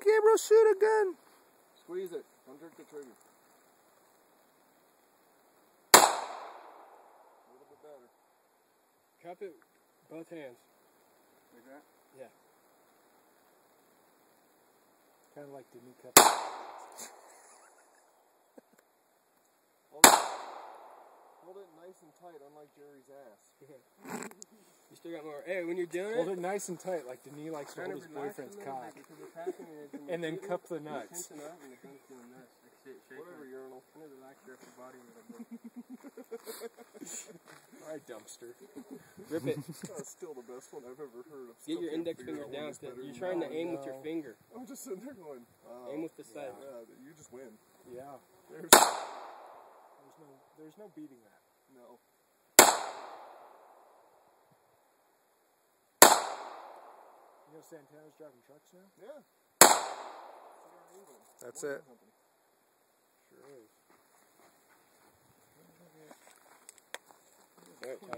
Gabriel, shoot a gun. Squeeze it. Don't jerk the trigger. A little bit better. Cup it both hands. Like that? Yeah. Kind of like the new cup. Hold it. Nice and tight, unlike Jerry's ass. You still got more. Hey, when you're doing Hold it, it nice and tight, like Denis likes to hold his boyfriend's a cock. bit because it's happening and then cup the nuts. tensing up and the gun's doing this. Like shake, shake Whatever, it. urinal. Kind of relax your upper body a little bit. Alright, dumpster. Rip it. That's still the best one I've ever heard. I'm Get your index finger down. You're trying to aim with your finger. I'm just sitting there going, oh, Aim with the side. yeah, you just win. Yeah. There's There's no, there's no beating that. no. You know Santana's driving trucks now? Yeah. That's it. Company. Sure is. All right, time.